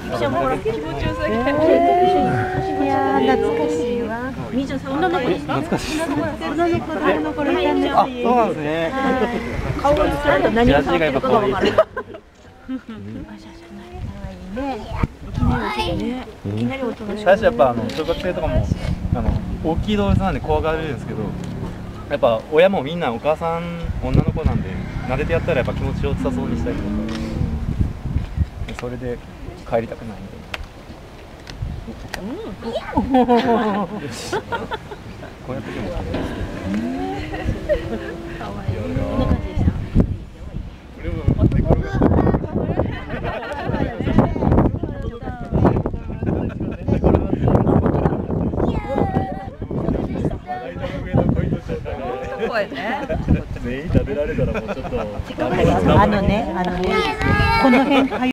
気持ちよさげ。いやー懐かしいわ。みーちゃん女の子ですか？懐かしい女の子女の子いたんですあそうなんですね顔がちゃんと何が触ってるかがわかる。いきなり大人最初やっぱあの小学生とかもあの大きい動物なんで怖がるんですけどやっぱ親もみんなお母さん女の子なんで撫でてやったらやっぱ気持ちよさそうにしたりとかそれで帰りたくないんで。こうやってでも綺麗ですねこんな感じでした。全員食べられ。たらもうちょっとあのねあのねこの辺